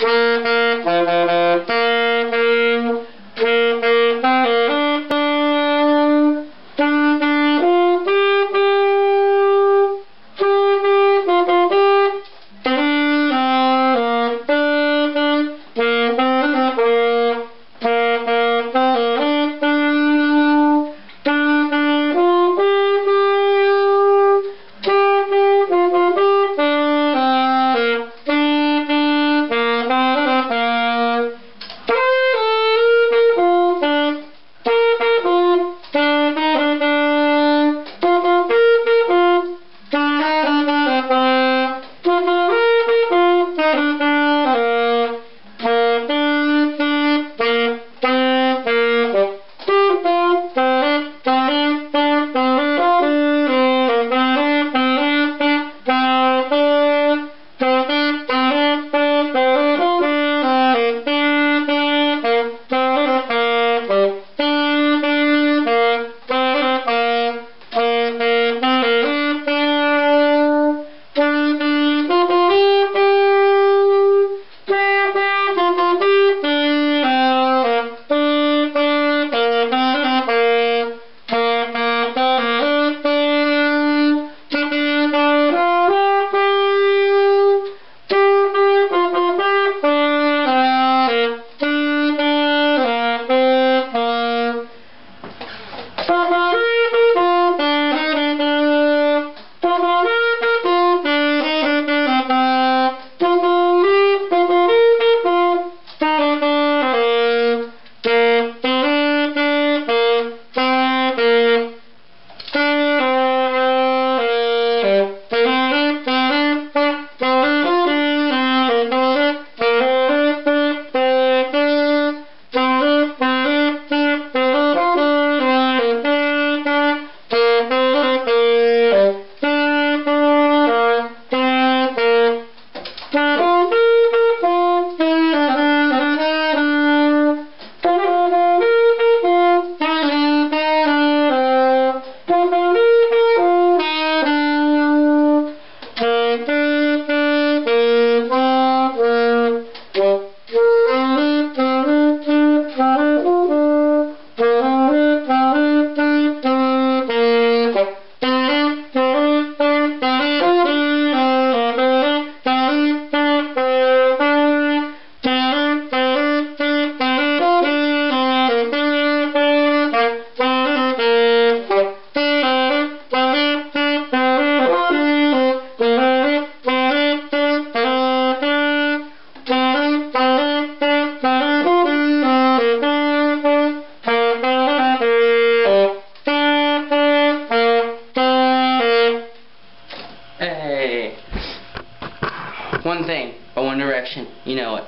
Música Hey. One thing, by One Direction, you know it.